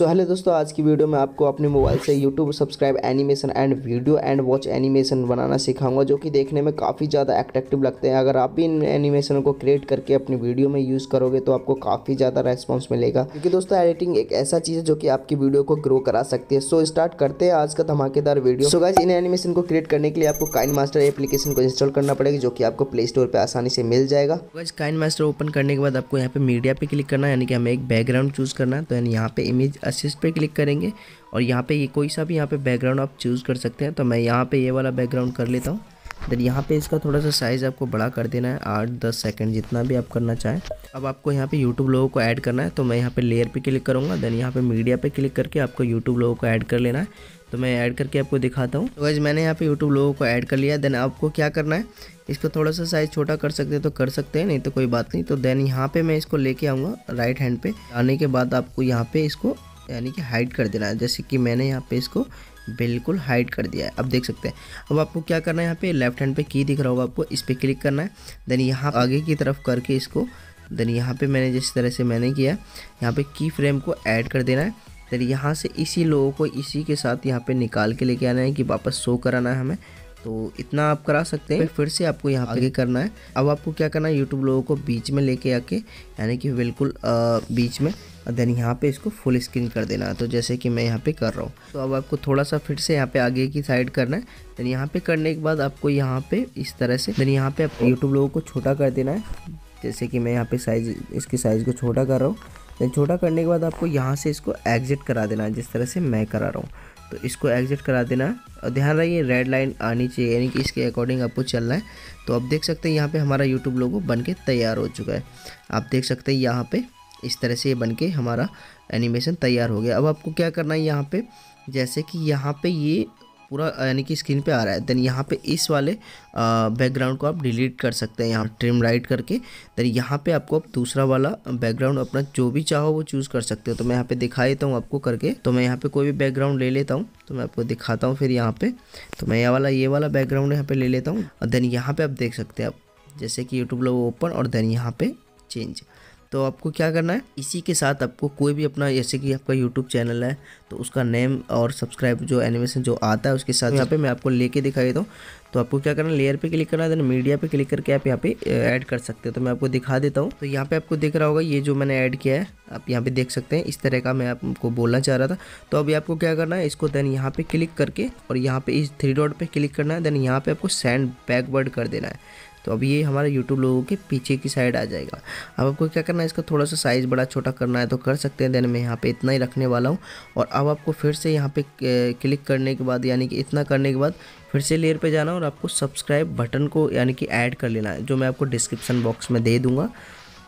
So hello दोस्तों, आज की वीडियो में आपको अपने मोबाइल से YouTube subscribe animation and video and watch animation बनाना सिखाऊँगा, जो कि देखने में काफ़ी ज़्यादा अट्रैक्टिव लगते हैं। अगर आप भी इन एनिमेशन को क्रिएट करके अपनी वीडियो में यूज़ करोगे तो आपको काफ़ी ज़्यादा रेस्पॉन्स मिलेगा। क्योंकि दोस्तों एडिटिंग एक ऐसा चीज़ है जो कि आपकी वीडियो को ग्रो करा सकती है। सो स्टार्ट करते हैं आज का धमाकेदार वीडियो सो गाइज़ इन एनिमेशन को क्रिएट करने के लिए आपको काइन मास्टर एप्लीकेशन को इंस्टॉल करना पड़ेगा, जो कि आपको प्ले स्टोर पर आसानी से मिल जाएगा। गाइज़ काइन मास्टर ओपन करने के बाद आपको यहाँ पे मीडिया पे क्लिक करना यानी कि हमें एक बैकग्राउंड चूज़ करना है। तो यानी यहाँ पे इमेज असिस्ट पे क्लिक करेंगे और यहाँ पे ये कोई सा भी यहाँ पे बैकग्राउंड आप चूज़ कर सकते हैं तो मैं यहाँ पे ये वाला बैकग्राउंड कर लेता हूँ देन यहाँ पे इसका थोड़ा सा साइज़ आपको बड़ा कर देना है आठ दस सेकंड जितना भी आप करना चाहें अब आपको यहाँ पे यूट्यूब लोगों को ऐड करना है तो मैं यहाँ पे लेयर पे क्लिक करूँगा देन यहाँ पे मीडिया पे क्लिक करके आपको यूट्यूब लोगों को ऐड कर लेना है तो मैं ऐड करके आपको दिखाता हूँ तो मैंने यहाँ पे यूट्यूब लोगों को ऐड कर लिया देन आपको क्या करना है इसको थोड़ा सा साइज़ छोटा कर सकते हैं तो कर सकते हैं नहीं तो कोई बात नहीं तो देन यहाँ पे मैं इसको लेके आऊँगा राइट हैंड पे आने के बाद आपको यहाँ पे इसको यानी कि हाइड कर देना है। जैसे कि मैंने यहाँ पे इसको बिल्कुल हाइड कर दिया है। अब देख सकते हैं। अब आपको क्या करना है यहाँ पे? लेफ़्ट हैंड पे की दिख रहा होगा आपको। इस पर क्लिक करना है। देन यहाँ आगे की तरफ़ करके इसको देन यहाँ पे मैंने जिस तरह से मैंने किया यहाँ पे की फ्रेम को ऐड कर देना है। देन यहाँ से इसी लोगों को इसी के साथ यहाँ पे निकाल के लेके आना है कि वापस शो कराना है हमें। तो इतना आप करा सकते हैं। फिर से आपको यहाँ आगे करना है। अब आपको क्या करना है? यूट्यूब लोगों को बीच में लेके आके, यानी कि बिल्कुल बीच में देन यहाँ पे इसको फुल स्क्रीन कर देना। है तो जैसे कि मैं यहाँ पे कर रहा हूँ। तो अब आपको थोड़ा सा फिर से यहाँ पे आगे की साइड करना है। देन यहाँ पे करने के बाद आपको यहाँ पे इस तरह से देन यहाँ पे यूट्यूब लोगों को छोटा कर देना है। जैसे कि मैं यहाँ पे साइज़ इसकी साइज़ को छोटा कर रहा हूँ। देन छोटा करने के बाद आपको यहाँ से इसको एग्जिट करा देना है, जिस तरह से मैं करा रहा हूँ। तो इसको एग्जिट करा देना और ध्यान रहिए रेड लाइन आनी चाहिए, यानी कि इसके अकॉर्डिंग आपको चलना है। तो आप देख सकते हैं, यहाँ पे हमारा यूट्यूब लोगो बन के तैयार हो चुका है। आप देख सकते हैं, यहाँ पे इस तरह से ये बन के हमारा एनिमेशन तैयार हो गया। अब आपको क्या करना है यहाँ पे? जैसे कि यहाँ पे ये पूरा, यानी कि स्क्रीन पे आ रहा है। देन यहाँ पे इस वाले बैकग्राउंड को आप डिलीट कर सकते हैं। यहाँ ट्रिम राइट करके। देन यहाँ पे आपको अब दूसरा वाला बैकग्राउंड अपना जो भी चाहो वो चूज़ कर सकते हो। तो मैं यहाँ पे दिखा देता हूँ आपको करके। तो मैं यहाँ पे कोई भी बैकग्राउंड ले लेता हूँ। तो मैं आपको दिखाता हूँ फिर यहाँ पे। तो मैं यहाँ वाला, ये वाला बैकग्राउंड यहाँ पर ले लेता हूँ। और देन यहाँ पे आप देख सकते हैं आप, जैसे कि यूट्यूब लोग ओपन और देन यहाँ पर चेंज तो आपको क्या करना है? इसी के साथ आपको कोई भी अपना जैसे कि आपका यूट्यूब चैनल है तो उसका नेम और सब्सक्राइब जो एनिमेशन जो आता है उसके साथ यहाँ पे मैं आपको लेके दिखा देता हूँ। तो आपको क्या करना है? लेयर पे क्लिक करना है देन मीडिया पे क्लिक करके आप यहाँ पे ऐड कर सकते हो। तो मैं आपको दिखा देता हूँ। तो यहाँ पे आपको दिख रहा होगा ये जो मैंने ऐड किया है आप यहाँ पे देख सकते हैं। इस तरह का मैं आपको बोलना चाह रहा था। तो अभी आपको क्या करना है? इसको देन यहाँ पे क्लिक करके और यहाँ पे इस थ्री डॉट पे क्लिक करना है। देन यहाँ पे आपको सेंड बैकवर्ड कर देना है। तो अब ये हमारे यूट्यूब लोगों के पीछे की साइड आ जाएगा। अब आपको क्या करना है, इसका थोड़ा सा साइज़ बड़ा छोटा करना है तो कर सकते हैं। देन मैं यहाँ पे इतना ही रखने वाला हूँ। और अब आपको फिर से यहाँ पे क्लिक करने के बाद, यानी कि इतना करने के बाद फिर से लेयर पे जाना और आपको सब्सक्राइब बटन को, यानी कि ऐड कर लेना है, जो मैं आपको डिस्क्रिप्शन बॉक्स में दे दूँगा।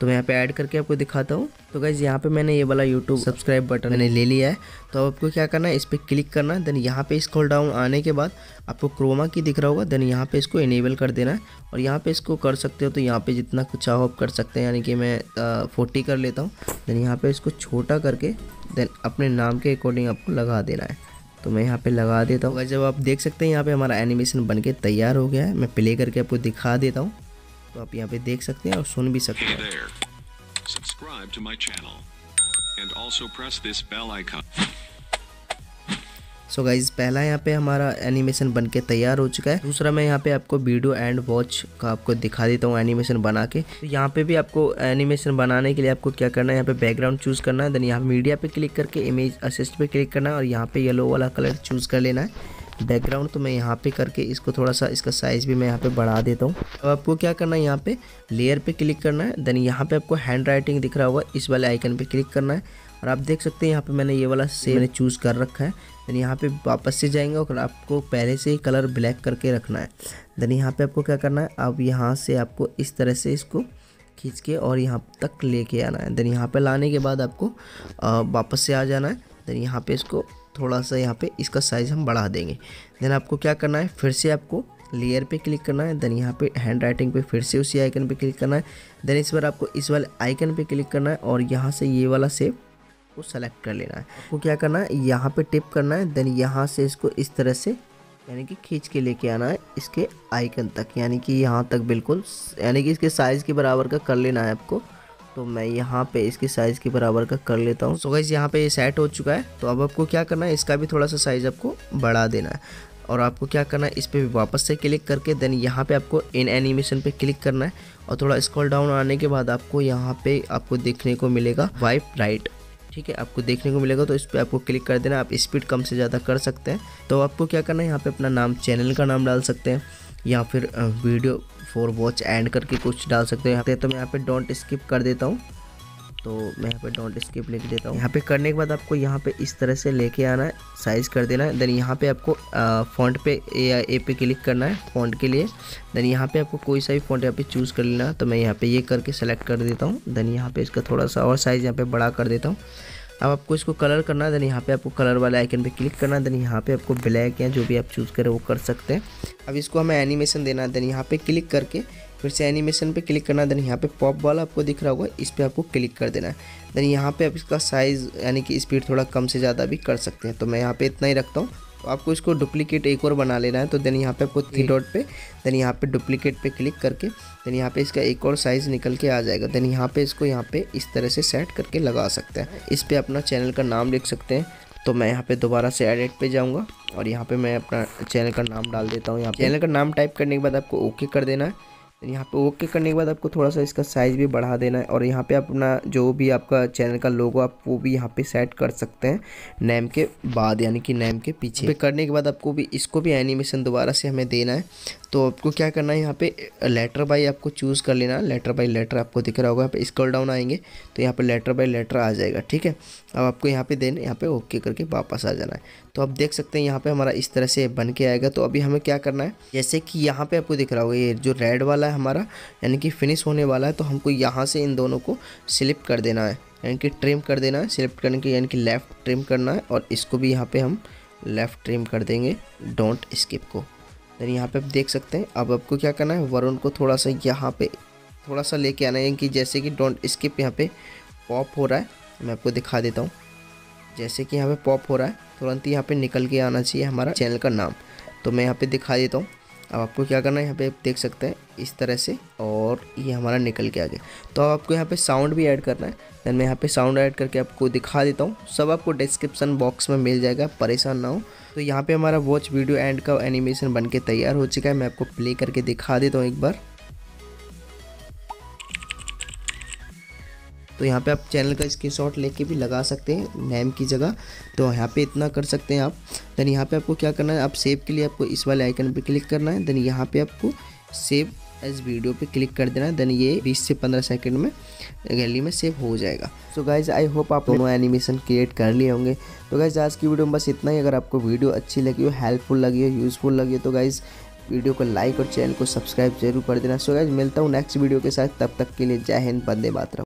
तो मैं यहाँ पे ऐड करके आपको दिखाता हूँ। तो गाइज़ यहाँ पे मैंने ये वाला यूट्यूब सब्सक्राइब बटन मैंने ले लिया है। तो अब आपको क्या करना है, इस पर क्लिक करना है देन यहाँ पे स्क्रॉल डाउन आने के बाद आपको क्रोमा की दिख रहा होगा देन यहाँ पे इसको इनेबल कर देना है। और यहाँ पे इसको कर सकते हो तो यहाँ पे जितना कुछ चाहो आप कर सकते हैं, यानी कि मैं फोर्टी कर लेता हूँ। देन यहाँ पे इसको छोटा करके देन अपने नाम के अकॉर्डिंग आपको लगा देना है। तो मैं यहाँ पे लगा देता हूँ। जब आप देख सकते हैं, यहाँ पे हमारा एनिमेशन बन के तैयार हो गया है। मैं प्ले करके आपको दिखा देता हूँ। तो आप यहाँ पे देख सकते हैं और सुन भी सकते हैं। icon. सो so गाइज़ पहला यहाँ पे हमारा एनिमेशन बन के तैयार हो चुका है। दूसरा मैं यहाँ पे आपको वीडियो एंड वॉच का आपको दिखा देता हूँ एनिमेशन बना के। तो यहाँ पे भी आपको एनिमेशन बनाने के लिए आपको क्या करना है यहाँ पे बैकग्राउंड चूज़ करना है देन यहाँ मीडिया पे क्लिक करके इमेज असिस्ट पे क्लिक करना है और यहाँ पे येलो वाला कलर चूज़ कर लेना है। बैकग्राउंड तो मैं यहाँ पे करके इसको थोड़ा सा, इसका साइज़ भी मैं यहाँ पे बढ़ा देता हूँ। अब आपको क्या करना है यहाँ पे? लेयर पे क्लिक करना है देन यहाँ पे आपको हैंड राइटिंग दिख रहा होगा, इस वाले आइकन पे क्लिक करना है। और आप देख सकते हैं यहाँ पे मैंने ये वाला सेम मैंने चूज़ कर रखा है। देन यहाँ पे वापस से जाएँगे और आपको पहले से ही कलर ब्लैक करके रखना है। देन यहाँ पे आपको क्या करना है? अब यहाँ से आपको इस तरह से इसको खींच के और यहाँ तक लेके आना है। देन यहाँ पे लाने के बाद आपको वापस से आ जाना है। देन यहाँ पे इसको थोड़ा सा यहाँ पे इसका साइज़ हम बढ़ा देंगे। देन आपको क्या करना है? फिर से आपको लेयर पे क्लिक करना है। देन यहाँ पे हैंड राइटिंग पे फिर से उसी आइकन पे क्लिक करना है। देन इस बार आपको इस वाले आइकन पे क्लिक करना है और यहाँ से ये वाला सेप को सेलेक्ट कर लेना है। आपको क्या करना है? यहाँ पे टिप करना है। देन यहाँ से इसको इस तरह से यानी कि खींच के लेके आना है इसके आइकन तक। यानी कि यहाँ तक बिल्कुल, यानी कि इसके साइज़ के बराबर का कर लेना है आपको। तो मैं यहाँ पे इसके साइज़ के बराबर का कर लेता हूँ। सो so गाइज़ यहाँ पे ये सेट हो चुका है। तो अब आपको क्या करना है? इसका भी थोड़ा सा साइज़ आपको बढ़ा देना है। और आपको क्या करना है? इस पर वापस से क्लिक करके देन यहाँ पे आपको इन एनिमेशन पे क्लिक करना है। और थोड़ा स्क्रॉल डाउन आने के बाद आपको यहाँ पे आपको देखने को मिलेगा वाइप राइट ठीक है? आपको देखने को मिलेगा तो इस पर आपको क्लिक कर देना। आप स्पीड कम से ज़्यादा कर सकते हैं। तो आपको क्या करना है? यहाँ पे अपना नाम चैनल का नाम डाल सकते हैं। या फिर वीडियो फॉर वॉच एंड करके कुछ डाल सकते हैं यहाँ पे तो मैं यहाँ पे डोंट स्किप कर देता हूँ तो मैं यहाँ पे डोंट स्किप लिख देता हूँ यहाँ पे करने के बाद आपको यहाँ पे इस तरह से लेके आना है साइज़ कर देना है देन यहाँ पे आपको फ़ॉन्ट पे ए या ए पे क्लिक करना है फ़ॉन्ट के लिए देन यहाँ पे आपको कोई सा भी फ़ॉन्ट यहाँ पे चूज़ कर लेना तो मैं यहाँ पे ये करके सेलेक्ट कर देता हूँ देन यहाँ पे इसका थोड़ा सा और साइज़ यहाँ पे बड़ा कर देता हूँ अब आपको इसको कलर करना है देन यहाँ पे आपको कलर वाले आइकन पे क्लिक करना है देन यहाँ पे आपको ब्लैक या जो भी आप चूज़ करें वो कर सकते हैं। अब इसको हमें एनिमेशन देना है देन यहाँ पे क्लिक करके फिर से एनिमेशन पे क्लिक करना देन यहाँ पे पॉप वाला आपको दिख रहा होगा, इस पर आपको क्लिक कर देना है। देन यहाँ पे आप इसका साइज़ यानी कि स्पीड थोड़ा कम से ज़्यादा भी कर सकते हैं। तो मैं यहाँ पे इतना ही रखता हूँ। तो आपको इसको डुप्लीकेट एक और बना लेना है तो देन यहाँ पे आपको थ्री डॉट पे देन यहाँ पे डुप्लीकेट पे क्लिक करके देन यहाँ पे इसका एक और साइज़ निकल के आ जाएगा। देन यहाँ पे इसको यहाँ पे इस तरह से सेट करके लगा सकते हैं। इस पर अपना चैनल का नाम लिख सकते हैं। तो मैं यहाँ पे दोबारा से एडिट पे जाऊँगा और यहाँ पे मैं अपना चैनल का नाम डाल देता हूँ। यहाँ चैनल का नाम टाइप करने के बाद आपको ओके कर देना है। यहाँ पे ओके करने के बाद आपको थोड़ा सा इसका साइज़ भी बढ़ा देना है और यहाँ पे अपना जो भी आपका चैनल का लोगो आप वो भी यहाँ पे सेट कर सकते हैं नेम के बाद, यानी कि नेम के पीछे। करने के बाद आपको भी, इसको भी एनिमेशन दोबारा से हमें देना है। तो आपको क्या करना है, यहाँ पे लेटर बाई आपको चूज़ कर लेना। लेटर बाई लेटर आपको दिख रहा होगा, यहाँ पे स्क्रॉल डाउन आएँगे तो यहाँ पे लेटर बाई लेटर आ जाएगा, ठीक है? अब आपको यहाँ पे देन, यहाँ पे ओके करके वापस आ जाना है। तो आप देख सकते हैं, यहाँ पे हमारा इस तरह से बन के आएगा। तो अभी हमें क्या करना है, जैसे कि यहाँ पे आपको दिख रहा होगा, ये जो रेड वाला है हमारा, यानी कि फिनिश होने वाला है तो हमको यहाँ से इन दोनों को स्लिप कर देना है। यानी कि ट्रिम कर देना है सिलेक्ट करने के, यानी कि लेफ़्ट ट्रिम करना है, और इसको भी यहाँ पे हम लेफ़्ट ट्रिम कर देंगे डोंट स्किप को। देन यहाँ पे आप देख सकते हैं। अब आपको क्या करना है, वरुण को थोड़ा सा यहाँ पे, थोड़ा सा लेके आना है कि जैसे कि डोंट स्किप यहाँ पे पॉप हो रहा है। मैं आपको दिखा देता हूँ। जैसे कि यहाँ पे पॉप हो रहा है, तुरंत ही यहाँ पे निकल के आना चाहिए हमारा चैनल का नाम। तो मैं यहाँ पे दिखा देता हूँ। अब आपको क्या करना है, यहाँ पे देख सकते हैं इस तरह से और ये हमारा निकल के आ गया तो अब आपको यहाँ पे साउंड भी ऐड करना है। देन मैं यहाँ पे साउंड ऐड करके आपको दिखा देता हूँ। सब आपको डिस्क्रिप्शन बॉक्स में मिल जाएगा, परेशान ना हो। तो यहाँ पे हमारा वॉच वीडियो एंड का एनिमेशन बन के तैयार हो चुका है। मैं आपको प्ले करके दिखा देता हूँ एक बार। तो यहाँ पे आप चैनल का स्क्रीनशॉट लेके भी लगा सकते हैं नेम की जगह। तो यहाँ पे इतना कर सकते हैं आप। देन यहाँ पे आपको क्या करना है, आप सेव के लिए आपको इस वाले आइकन पे क्लिक करना है। देन यहाँ पे आपको सेव एज वीडियो पे क्लिक कर देना है। देन ये 20 से 15 सेकंड में गैलरी में सेव हो जाएगा। सो गाइज़ आई होप आप दोनों एनिमेशन क्रिएट कर लिए होंगे। तो गाइज़ आज की वीडियो में बस इतना ही। अगर आपको वीडियो अच्छी लगी हो हेल्पफुल लगी हो यूज़फुल लगी हो तो गाइज़ वीडियो को लाइक और चैनल को सब्सक्राइब ज़रूर कर देना। सो गाइज़ मिलता हूँ नेक्स्ट वीडियो के साथ। तब तक के लिए जय हिंद बंदे मातरम।